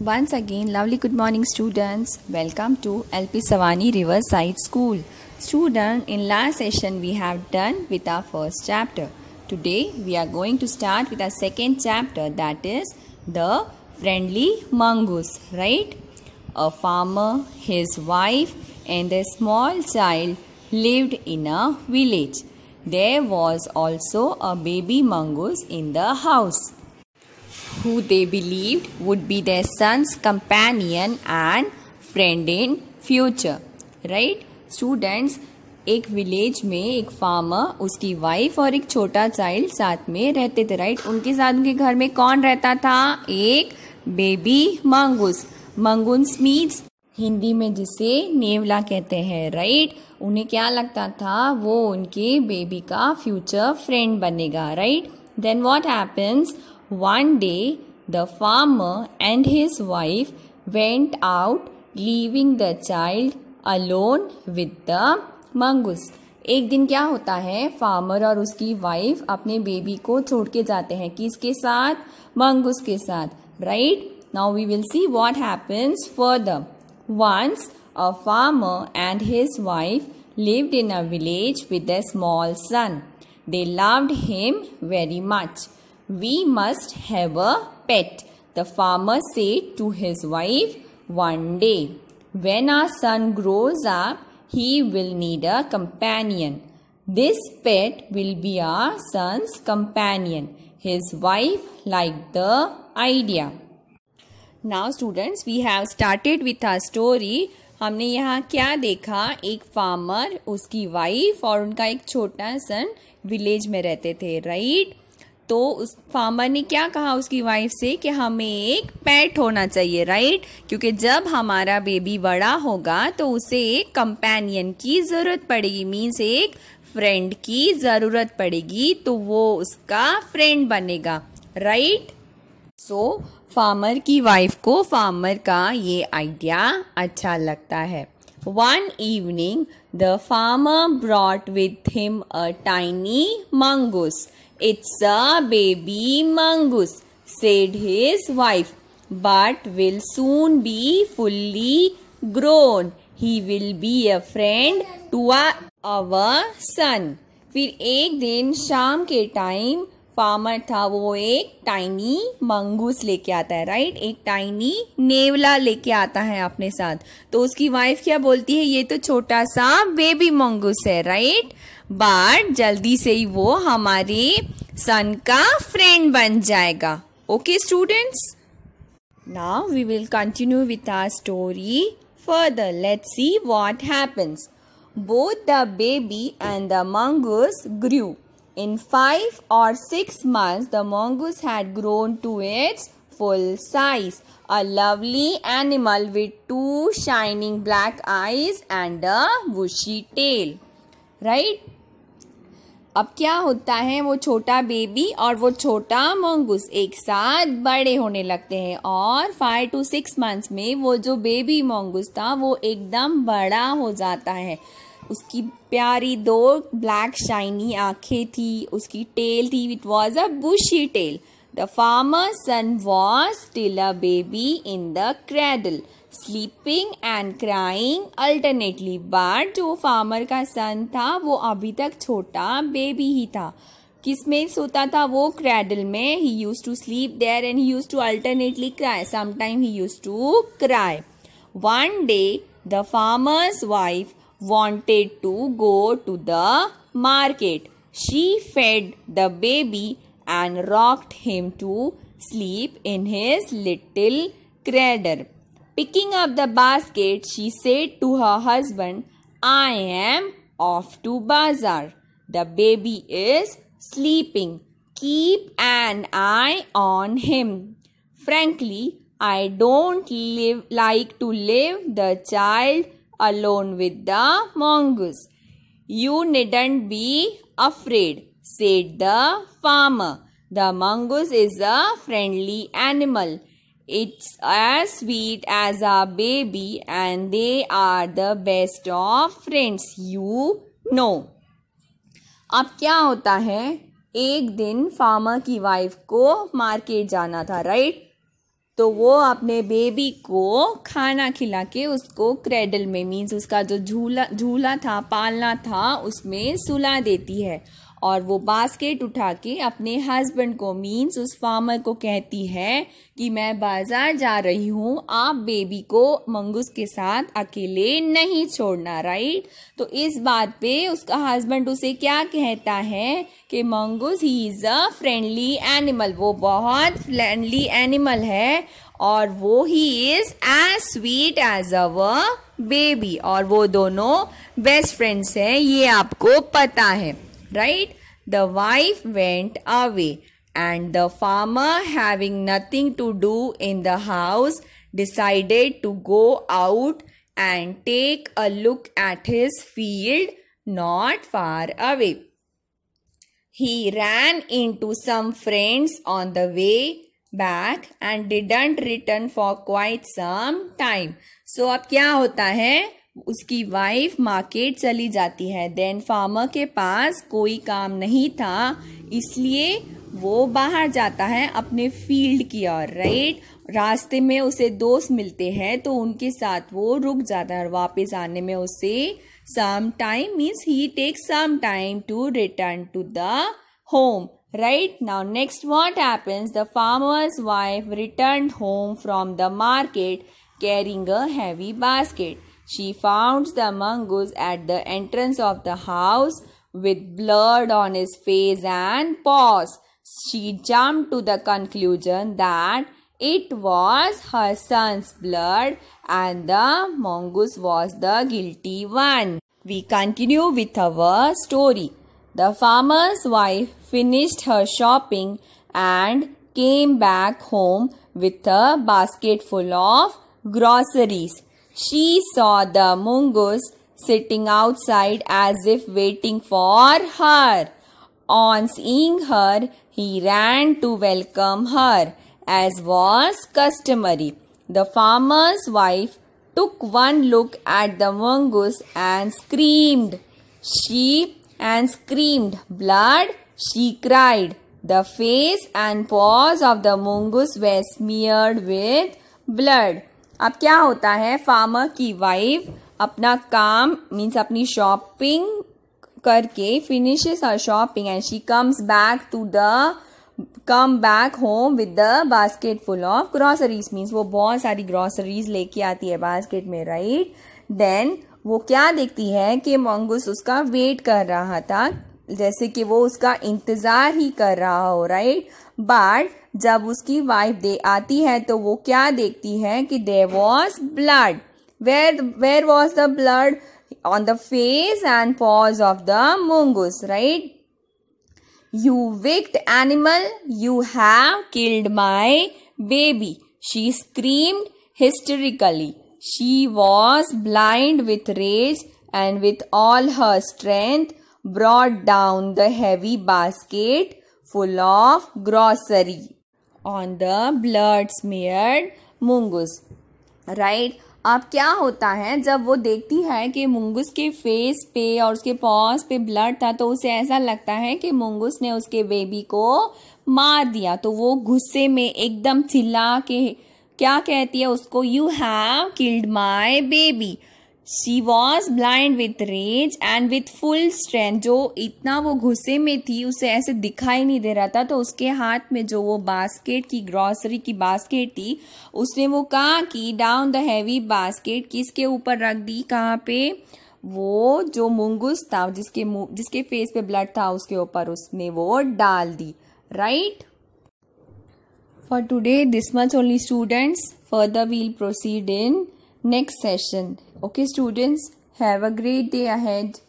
Once again, lovely good morning, students. Welcome to LP Savani Riverside School. Student, in last session we have done with our first chapter. Today we are going to start with our second chapter that is the friendly mongoose, right? A farmer, his wife, and a small child lived in a village. There was also a baby mongoose in the house who they believed would be their son's companion and friend in future. Right? Students, एक village में एक farmer उसकी wife और एक छोटा child साथ में रहते थे राइट उनके साथ उनके घर में कौन रहता था? एक baby mongoose mongoose means Hindi में जिसे नेवला कहते हैं राइट उन्हें क्या लगता था? वो उनके बेबी का फ्यूचर फ्रेंड बनेगा right then what happens One day, the farmer and his wife went out, leaving the child alone with the mongoose. एक दिन क्या होता है फार्मर और उसकी वाइफ अपने बेबी को छोड़ के जाते हैं किसके साथ मंगूस के साथ right now we will see what happens further once a farmer and his wife lived in a village with a small son. They loved him very much. We must have a pet, the farmer said to his wife one day. When our son grows up, he will need a companion. This pet will be our son's companion. His wife liked the idea. Now students, we have started with our story. हमने यहाँ क्या देखा एक farmer उसकी wife और उनका एक छोटा सन विलेज में रहते थे राइट right? तो उस फार्मर ने क्या कहा उसकी वाइफ से कि हमें एक पेट होना चाहिए राइट क्योंकि जब हमारा बेबी बड़ा होगा तो उसे एक कंपेनियन की ज़रूरत पड़ेगी मीन्स एक फ्रेंड की ज़रूरत पड़ेगी तो वो उसका फ्रेंड बनेगा राइट सो फार्मर की वाइफ को फार्मर का ये आइडिया अच्छा लगता है। One evening the farmer brought with him a tiny mongoose It's a baby mongoose, said his wife, but will soon be fully grown. He will be a friend to our son. फिर एक दिन शाम के time farmer था वो एक tiny mongoose लेके आता है राइट एक टाइनी नेवला लेके आता है अपने साथ तो उसकी वाइफ क्या बोलती है ये तो छोटा सा बेबी मंगूस है राइट बट जल्दी से ही वो हमारे सन का फ्रेंड बन जाएगा। Okay students now we will continue with our story further let see what happens both the baby and the mongoose grew in five or six month the mongoose had grown to its full size a lovely animal with two shining black eyes and a bushy tail right अब क्या होता है, वो छोटा baby और वो छोटा mongoose एक साथ बड़े होने लगते हैं और फाइव टू सिक्स मंथ्स में वो जो बेबी मोंगूस था, वो एकदम बड़ा हो जाता है। उसकी प्यारी दो ब्लैक शाइनी आँखें थी, उसकी टेल थी it was a bushy tail the farmer son was still a baby in the cradle sleeping and crying alternately but जो फार्मर का सन था, वो अभी तक छोटा बेबी ही था। किसमें सोता था? वो क्रेडल में। He used to sleep there and he used to alternately cry sometime he used to cry one day the farmer's wife wanted to go to the market. She fed the baby and rocked him to sleep in his little cradle. Picking up the basket, she said to her husband, I am off to bazaar. The baby is sleeping. Keep an eye on him. Frankly, I don't live, like to leave the child alone with the mongoose. You needn't be afraid, said the farmer. The mongoose is a friendly animal. It's as sweet as a baby and they are the best of friends. You know. अब क्या होता है एक दिन farmer की wife को market जाना था राइट तो वो अपने बेबी को खाना खिला के उसको क्रेडल में मीन्स उसका जो झूला झूला था, पालना था, उसमें सुला देती है और वो बास्केट उठा के अपने हस्बैंड को मीन्स उस फार्मर को कहती है कि मैं बाज़ार जा रही हूँ, आप बेबी को मंगूस के साथ अकेले नहीं छोड़ना राइट तो इस बात पे उसका हस्बैंड उसे क्या कहता है कि mongoose he is a friendly animal वो बहुत फ्रेंडली एनिमल है और वो he is as sweet as our baby और वो दोनों बेस्ट फ्रेंड्स हैं, ये आपको पता है। right? The wife went away, and the farmer, having nothing to do in the house, decided to go out and take a look at his field not far away. He ran into some friends on the way back and didn't return for quite some time. So अब क्या होता है उसकी wife market चली जाती है। Then farmer के पास कोई काम नहीं था, इसलिए वो बाहर जाता है अपने फ़ील्ड की ओर राइट रास्ते में उसे दोस्त मिलते हैं तो उनके साथ वो रुक जाता है और वापस आने में उसे some time means he take some time to return to the home right? Now next what happens? The farmer's wife returned home from the market carrying a heavy basket. She found the mongoose at the entrance of the house with blood on his face and paws. She jumped to the conclusion that it was her son's blood and the mongoose was the guilty one. We continue with our story. The farmer's wife finished her shopping and came back home with a basket full of groceries. She saw the mongoose sitting outside as if waiting for her. On seeing her, he ran to welcome her, as was customary. The farmer's wife took one look at the mongoose and screamed. She and screamed, Blood! She cried. The face and paws of the mongoose were smeared with blood. अब क्या होता है farmer की wife अपना काम means अपनी shopping करके finishes her shopping and she comes back to the come back home with the basket full of groceries means वो बहुत सारी ग्रॉसरीज लेके आती है बास्केट में राइट right? देन वो क्या देखती है कि मंगूस उसका वेट कर रहा था जैसे कि वो उसका इंतज़ार ही कर रहा हो राइट बट जब उसकी वाइफ दे आती है तो वो क्या देखती है कि there was blood where where was the blood on the face and paws of the mongoose right you wicked animal you have killed my baby she screamed historically she was blind with rage and with all her strength brought down the heavy basket full of grocery on the blood smeared mungus. Right? अब क्या होता है, जब वो देखती है कि मुंगुस के फेस पे और उसके पॉज पे ब्लड था तो उसे ऐसा लगता है कि मुंगुस ने उसके बेबी को मार दिया। तो वो गुस्से में एकदम चिल्ला के क्या कहती है उसको you have killed my baby she was blind with rage and with full strength जो इतना वो गुस्से में थी, उसे ऐसे दिखाई नहीं दे रहा था तो उसके हाथ में जो वो बास्केट की ग्रॉसरी की बास्केट थी, उसने वो कहा कि डाउन द हैवी बास्केट किसके ऊपर रख दी? कहाँ पे? वो जो मुंगुस था, जिसके जिसके फेस पे ब्लड था, उसके ऊपर उसने वो डाल दी right for today this much only students further will proceed in next session. Okay, students, have a great day ahead.